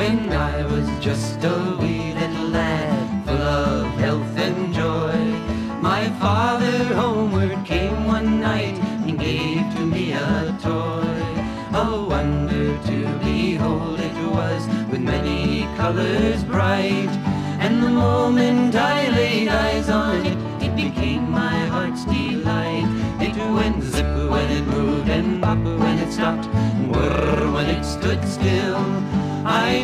when I was just a wee little lad, full of health and joy. My father homeward came one night and gave to me a toy. A wonder to behold it was, with many colors bright. And the moment I laid eyes on it, it became my heart's delight. It went zip when it moved and bop when it stopped, and whir when it stood still.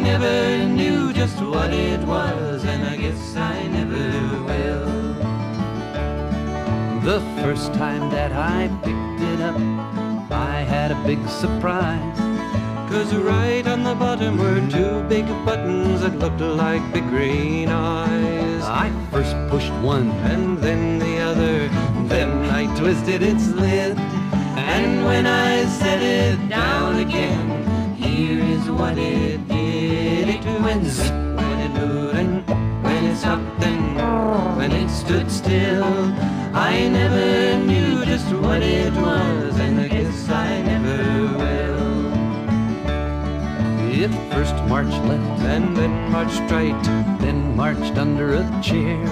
Never knew just what it was, and I guess I never will. The first time that I picked it up, I had a big surprise. Cause right on the bottom were two big buttons that looked like big green eyes. I first pushed one, and then the other, then I twisted its lid. And when I set it down again, here is what it did. Went zip when it moved and when it stopped and when it stood still. I never knew just what it was, and I guess I never will. It first marched left, and then marched right, then marched under a chair.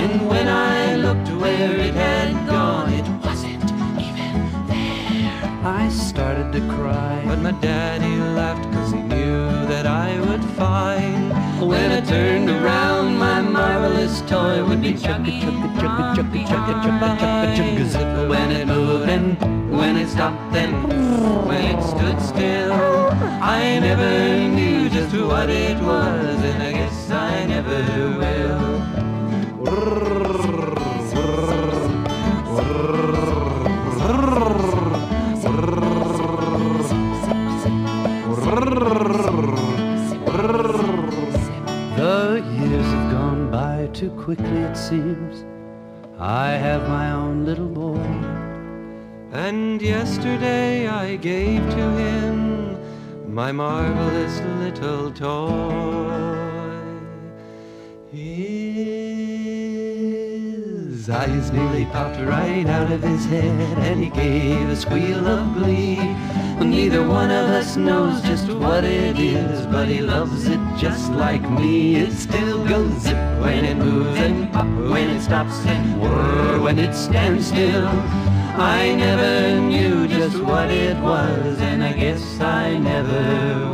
And when I looked where it had gone, it wasn't even there. I started to cry, but my daddy Find. When I turned around, my marvelous toy would be chugga chugga chugga chugga chugga chugga chugga chugga zip when it moved and when it stopped and when it stood still. I never knew just what it was, and I guess I never will. Quickly, it seems. I have my own little boy. And yesterday I gave to him my marvelous little toy. His eyes nearly popped right out of his head, and he gave a squeal of glee. Neither one of us knows just what it is, but he loves it just like me. It still goes zip when it moves and pop when it stops and whir when it stands still. I never knew just what it was, and I guess I never.